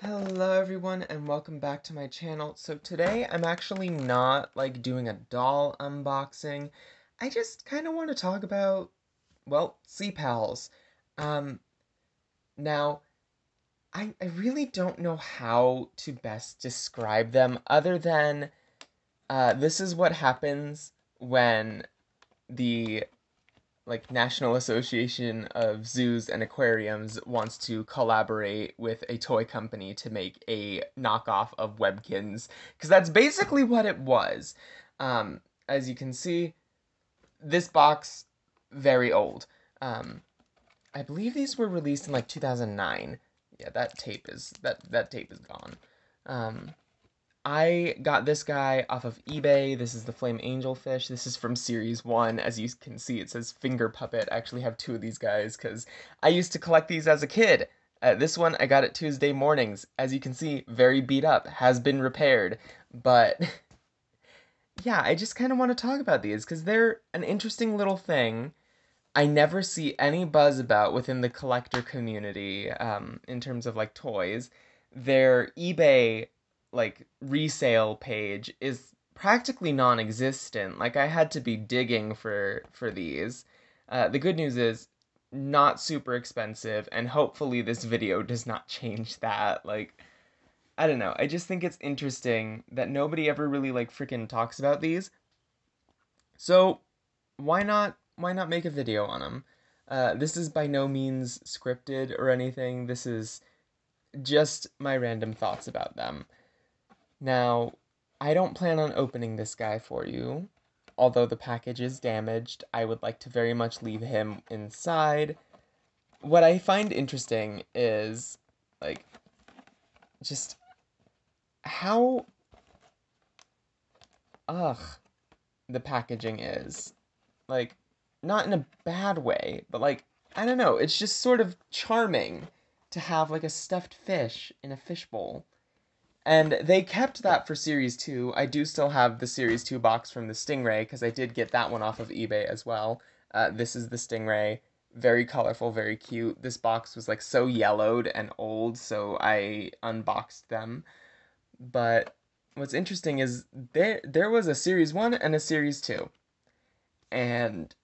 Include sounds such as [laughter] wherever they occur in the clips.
Hello everyone and welcome back to my channel. So today I'm actually not like doing a doll unboxing. I just kind of want to talk about, well, Sea Pals. Um, now, I, I really don't know how to best describe them other than uh, this is what happens when the like National Association of Zoos and Aquariums wants to collaborate with a toy company to make a knockoff of Webkinz because that's basically what it was. Um, as you can see, this box very old. Um, I believe these were released in like 2009. Yeah, that tape is that that tape is gone. Um, I got this guy off of eBay. This is the Flame Angel Fish. This is from Series 1. As you can see, it says Finger Puppet. I actually have two of these guys because I used to collect these as a kid. Uh, this one I got it Tuesday mornings. As you can see, very beat up, has been repaired. But [laughs] yeah, I just kind of want to talk about these because they're an interesting little thing. I never see any buzz about within the collector community um, in terms of like toys. Their eBay like resale page is practically non-existent. Like I had to be digging for for these. Uh, the good news is not super expensive, and hopefully this video does not change that. Like I don't know. I just think it's interesting that nobody ever really like freaking talks about these. So why not why not make a video on them? Uh, this is by no means scripted or anything. This is just my random thoughts about them. Now, I don't plan on opening this guy for you. Although the package is damaged, I would like to very much leave him inside. What I find interesting is, like, just how, ugh, the packaging is. Like, not in a bad way, but like, I don't know, it's just sort of charming to have like a stuffed fish in a fishbowl. And they kept that for Series 2. I do still have the Series 2 box from the Stingray, because I did get that one off of eBay as well. Uh, this is the Stingray. Very colorful, very cute. This box was like so yellowed and old, so I unboxed them. But what's interesting is there there was a Series 1 and a Series 2. And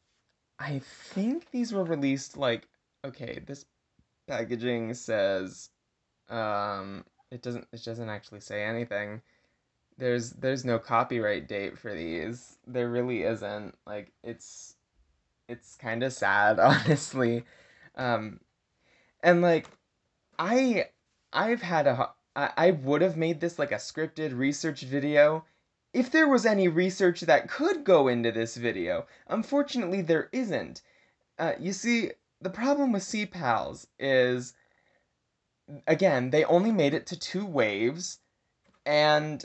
I think these were released like okay, this packaging says um it doesn't it doesn't actually say anything. There's there's no copyright date for these. There really isn't. Like it's it's kind of sad, [laughs] honestly. Um and like I I've had a I, I would have made this like a scripted research video if there was any research that could go into this video. Unfortunately, there isn't. Uh, you see, the problem with Sea Pals is again, they only made it to two waves, and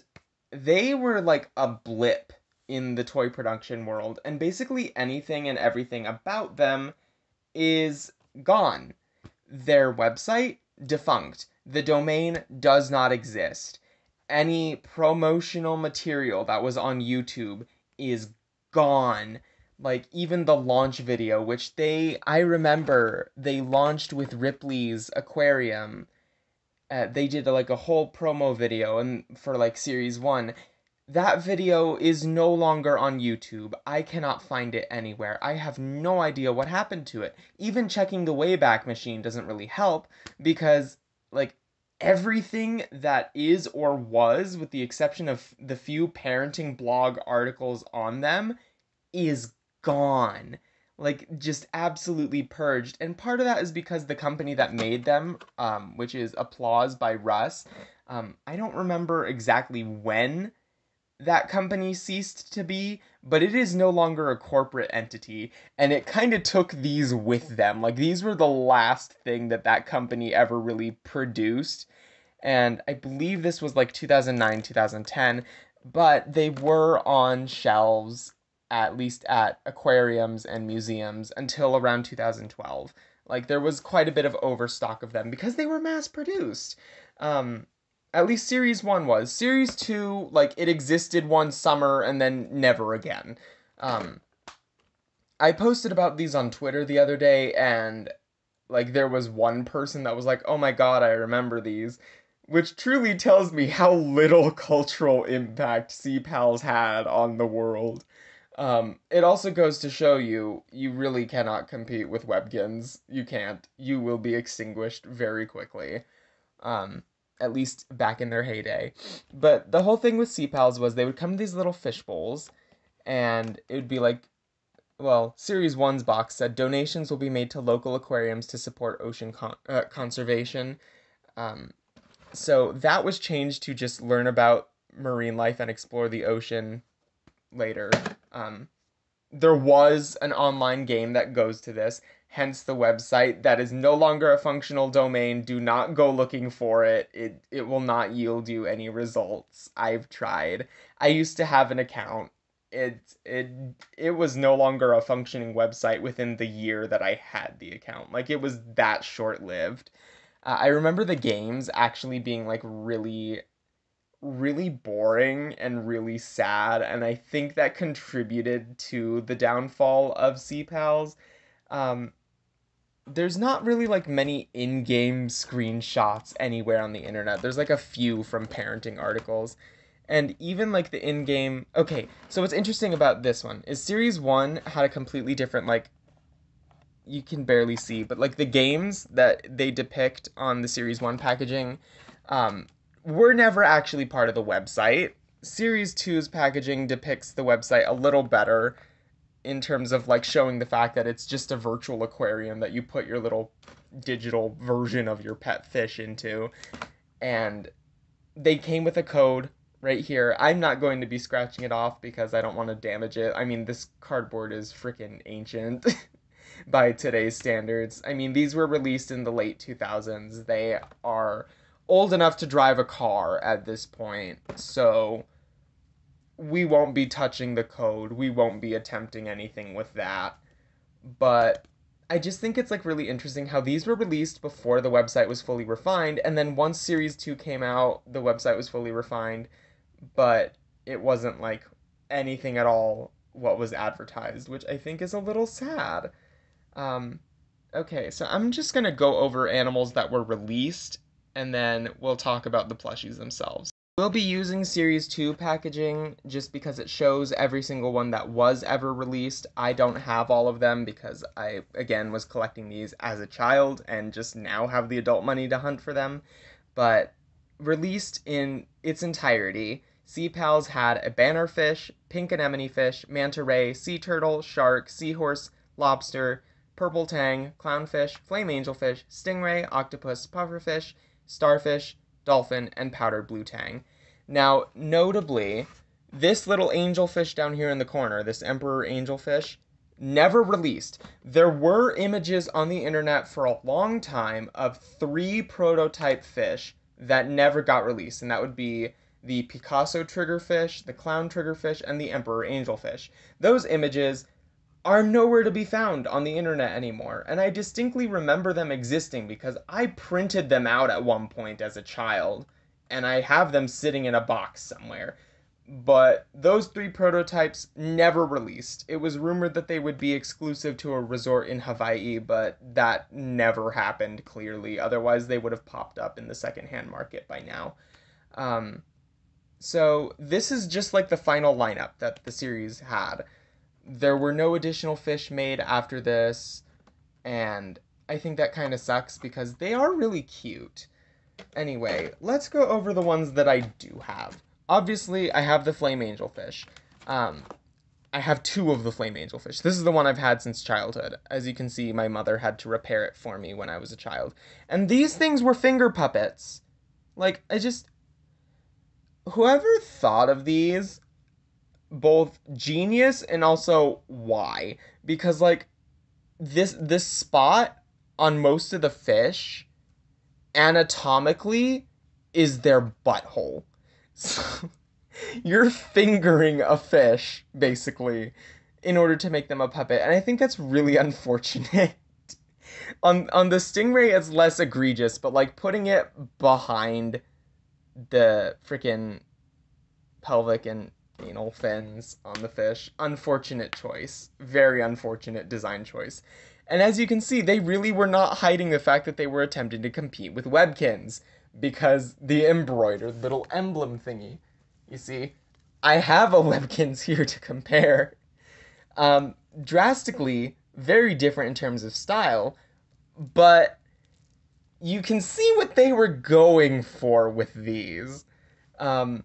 they were like a blip in the toy production world, and basically anything and everything about them is gone. Their website, defunct. The domain does not exist. Any promotional material that was on YouTube is gone like even the launch video which they i remember they launched with ripley's aquarium. Uh, they did like a whole promo video and for like series one. That video is no longer on youtube. I cannot find it anywhere. I have no idea what happened to it. Even checking the wayback machine doesn't really help because like everything that is or was with the exception of the few parenting blog articles on them is gone like just absolutely purged. And part of that is because the company that made them um, which is applause by russ um, i don't remember exactly when that company ceased to be but it is no longer a corporate entity. And it kind of took these with them. Like these were the last thing that that company ever really produced. And i believe this was like 2009 2010 but they were on shelves at least at aquariums and museums until around 2012. Like there was quite a bit of overstock of them because they were mass produced. Um, at least series 1 was. Series 2 like it existed one summer and then never again. Um, I posted about these on Twitter the other day and like there was one person that was like, "Oh my god, I remember these." which truly tells me how little [laughs] cultural impact Sea Pals had on the world. Um, it also goes to show you you really cannot compete with Webkinz. You can't. You will be extinguished very quickly. Um, at least back in their heyday. But the whole thing with Sea Pals was they would come to these little fish bowls, and it would be like, well, Series 1's box said donations will be made to local aquariums to support ocean con- uh, conservation. Um, so that was changed to just learn about marine life and explore the ocean later. Um, there was an online game that goes to this, hence the website that is no longer a functional domain. Do not go looking for it. It it will not yield you any results. I've tried. I used to have an account. It it it was no longer a functioning website within the year that I had the account. Like it was that short-lived. Uh, I remember the games actually being like really really boring and really sad and i think that contributed to the downfall of sea pals um, there's not really like many in-game screenshots anywhere on the internet. There's like a few from parenting articles. And even like the in-game okay so what's interesting about this one is series one had a completely different like you can barely see but like the games that they depict on the series one packaging um, were never actually part of the website. Series 2's packaging depicts the website a little better in terms of like showing the fact that it's just a virtual aquarium that you put your little digital version of your pet fish into. And they came with a code right here. I'm not going to be scratching it off because I don't want to damage it. I mean, this cardboard is freaking ancient [laughs] by today's standards. I mean, these were released in the late 2000s. They are old enough to drive a car at this point, so we won't be touching the code. We won't be attempting anything with that. But I just think it's like really interesting how these were released before the website was fully refined, and then once Series 2 came out, the website was fully refined, but it wasn't like anything at all what was advertised, which I think is a little sad. Um, okay, so I'm just gonna go over animals that were released and then we'll talk about the plushies themselves. We'll be using Series 2 packaging just because it shows every single one that was ever released. I don't have all of them because I, again, was collecting these as a child and just now have the adult money to hunt for them. But released in its entirety, Sea Pals had a bannerfish, pink anemone fish, manta ray, sea turtle, shark, seahorse, lobster, purple tang, clownfish, flame angelfish, stingray, octopus, pufferfish, starfish, dolphin, and powdered blue tang. Now, notably, this little angelfish down here in the corner, this emperor angelfish, never released. There were images on the internet for a long time of three prototype fish that never got released, and that would be the Picasso triggerfish, the clown triggerfish, and the emperor angelfish. Those images are nowhere to be found on the internet anymore. And I distinctly remember them existing because I printed them out at one point as a child and I have them sitting in a box somewhere. But those three prototypes never released. It was rumored that they would be exclusive to a resort in Hawaii, but that never happened clearly. Otherwise, they would have popped up in the secondhand market by now. Um, so, this is just like the final lineup that the series had there were no additional fish made after this, and I think that kind of sucks because they are really cute. Anyway, let's go over the ones that I do have. Obviously, I have the flame angelfish. Um, I have two of the flame angelfish. This is the one I've had since childhood. As you can see, my mother had to repair it for me when I was a child. And these things were finger puppets. Like, I just. Whoever thought of these both genius and also why. Because like this this spot on most of the fish anatomically is their butthole. So [laughs] you're fingering a fish basically in order to make them a puppet. And i think that's really unfortunate. [laughs] On on the stingray it's less egregious but like putting it behind the freaking pelvic and anal fins on the fish. Unfortunate choice. Very unfortunate design choice. And as you can see, they really were not hiding the fact that they were attempting to compete with Webkinz. because the embroidered little emblem thingy. You see, I have a [laughs] Webkinz here to compare. Um, drastically very different in terms of style, but you can see what they were going for with these. Um,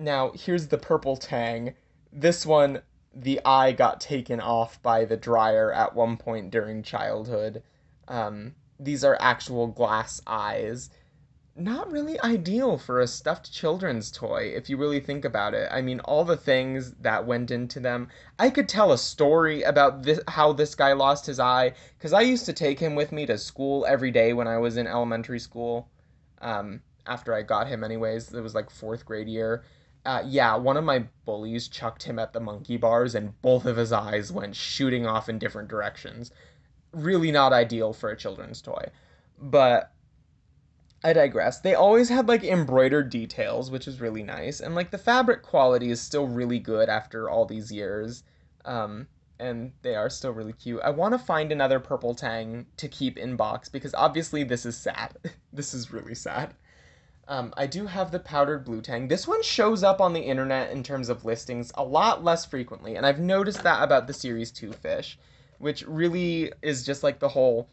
now, here's the purple tang. This one, the eye got taken off by the dryer at one point during childhood. Um, these are actual glass eyes not really ideal for a stuffed children's toy if you really think about it. I mean, all the things that went into them. I could tell a story about this how this guy lost his eye cuz I used to take him with me to school every day when I was in elementary school. Um, after I got him anyways, it was like 4th grade year. Uh, yeah, one of my bullies chucked him at the monkey bars and both of his eyes went shooting off in different directions. Really not ideal for a children's toy. But I digress. They always had like embroidered details, which is really nice, and like the fabric quality is still really good after all these years. Um, and they are still really cute. I want to find another purple tang to keep in box because obviously this is sad. [laughs] this is really sad. Um, I do have the powdered blue tang. This one shows up on the internet in terms of listings a lot less frequently, and I've noticed that about the Series 2 fish, which really is just like the whole.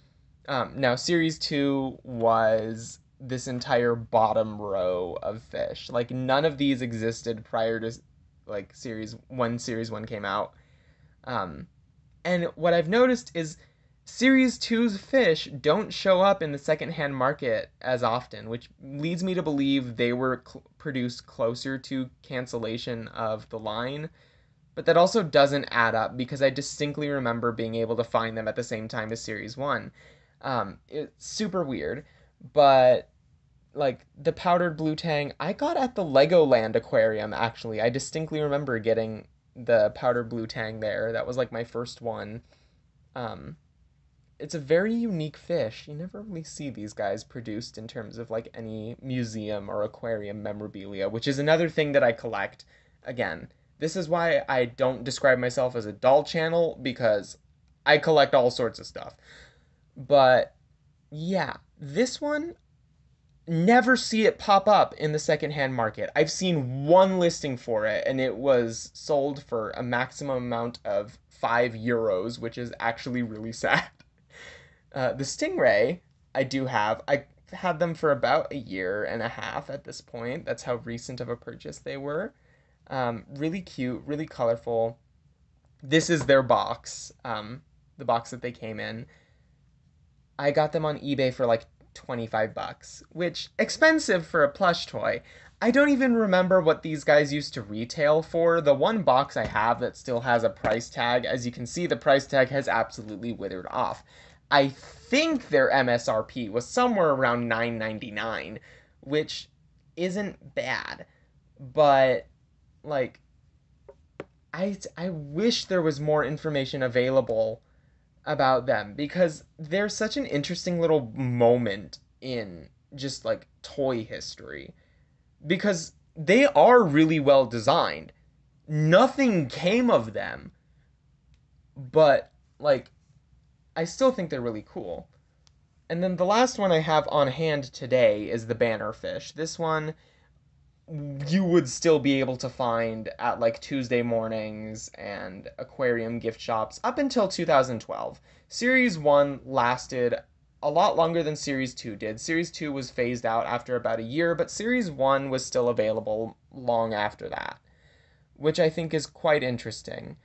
Um, now, Series 2 was this entire bottom row of fish. Like none of these existed prior to like series one series one came out. Um, and what I've noticed is series two's fish don't show up in the secondhand market as often, which leads me to believe they were cl- produced closer to cancellation of the line. But that also doesn't add up because I distinctly remember being able to find them at the same time as series one. Um, it's super weird but like the powdered blue tang I got at the Legoland aquarium actually. I distinctly remember getting the powdered blue tang there. That was like my first one. Um it's a very unique fish. You never really see these guys produced in terms of like any museum or aquarium memorabilia, which is another thing that I collect. Again, this is why I don't describe myself as a doll channel because I collect all sorts of stuff. But yeah, this one, never see it pop up in the secondhand market. I've seen one listing for it, and it was sold for a maximum amount of five euros, which is actually really [laughs] sad. Uh, the Stingray, I do have. I had them for about a year and a half at this point. That's how recent of a purchase they were. Um, really cute, really colorful. This is their box, um, the box that they came in. I got them on eBay for like 25 bucks, which expensive for a plush toy. I don't even remember what these guys used to retail for. The one box I have that still has a price tag, as you can see, the price tag has absolutely withered off. I think their MSRP was somewhere around 9.99, which isn't bad. But like I I wish there was more information available about them because they're such an interesting little moment in just like toy history because they are really well designed. Nothing came of them, but like I still think they're really cool. And then the last one I have on hand today is the bannerfish. This one you would still be able to find at like Tuesday mornings and aquarium gift shops up until 2012. Series 1 lasted a lot longer than Series 2 did. Series 2 was phased out after about a year, but Series 1 was still available long after that, which I think is quite interesting.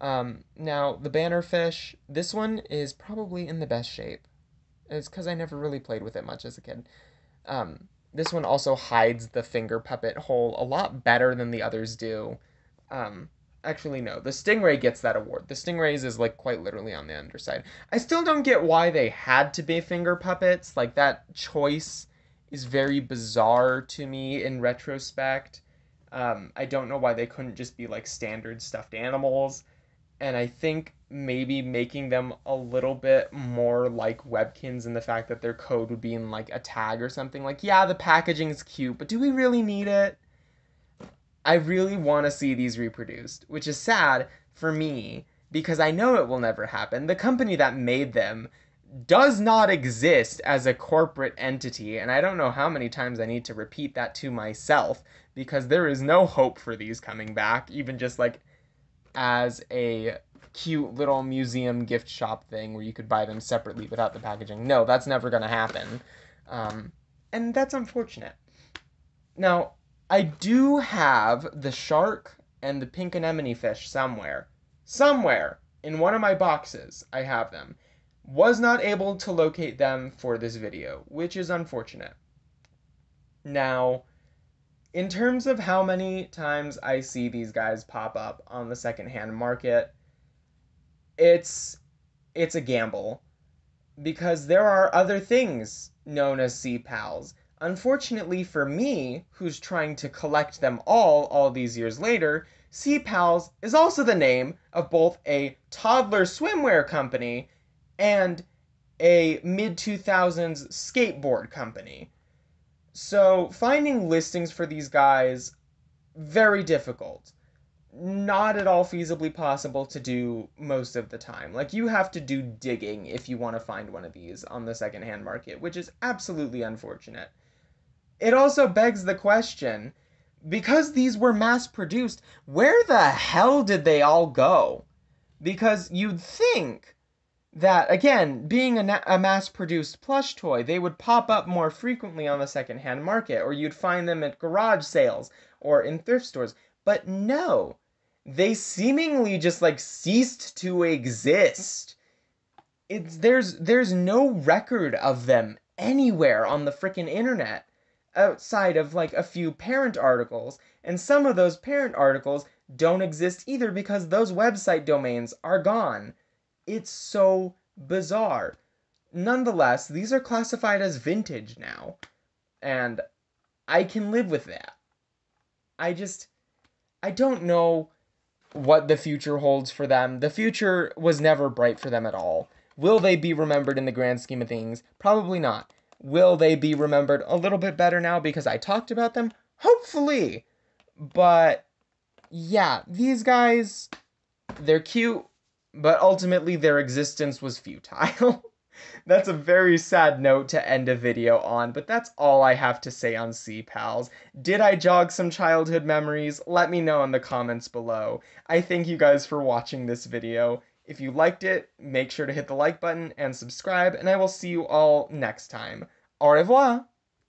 Um, now, the bannerfish, this one is probably in the best shape. It's because I never really played with it much as a kid. Um, this one also hides the finger puppet hole a lot better than the others do. Um, actually, no, the Stingray gets that award. The Stingrays is like quite literally on the underside. I still don't get why they had to be finger puppets. Like that choice is very bizarre to me in retrospect. Um, I don't know why they couldn't just be like standard stuffed animals. And I think maybe making them a little bit more like Webkinz in the fact that their code would be in like a tag or something. Like, yeah, the packaging is cute, but do we really need it? I really want to see these reproduced, which is sad for me because I know it will never happen. The company that made them does not exist as a corporate entity, and I don't know how many times I need to repeat that to myself because there is no hope for these coming back, even just like as a cute little museum gift shop thing where you could buy them separately without the packaging. No, that's never going to happen. Um, and that's unfortunate. Now, I do have the shark and the pink anemone fish somewhere. Somewhere in one of my boxes, I have them. Was not able to locate them for this video, which is unfortunate. Now, in terms of how many times I see these guys pop up on the secondhand market, it's it's a gamble because there are other things known as sea pals. Unfortunately for me, who's trying to collect them all all these years later, Sea Pals is also the name of both a toddler swimwear company and a mid 2000s skateboard company. So finding listings for these guys very difficult. Not at all feasibly possible to do most of the time. Like you have to do digging if you want to find one of these on the secondhand market, which is absolutely unfortunate. It also begs the question because these were mass produced, where the hell did they all go? Because you'd think that, again, being a, na- a mass produced plush toy, they would pop up more frequently on the secondhand market, or you'd find them at garage sales or in thrift stores. But no, they seemingly just like ceased to exist. It's there's there's no record of them anywhere on the freaking internet outside of like a few parent articles, and some of those parent articles don't exist either because those website domains are gone. It's so bizarre. Nonetheless, these are classified as vintage now, and I can live with that. I just I don't know what the future holds for them. The future was never bright for them at all. Will they be remembered in the grand scheme of things? Probably not. Will they be remembered a little bit better now because I talked about them? Hopefully. But yeah, these guys, they're cute, but ultimately their existence was futile. [laughs] that's a very sad note to end a video on, but that's all I have to say on Sea Pals. Did I jog some childhood memories? Let me know in the comments below. I thank you guys for watching this video. If you liked it, make sure to hit the like button and subscribe, and I will see you all next time. Au revoir!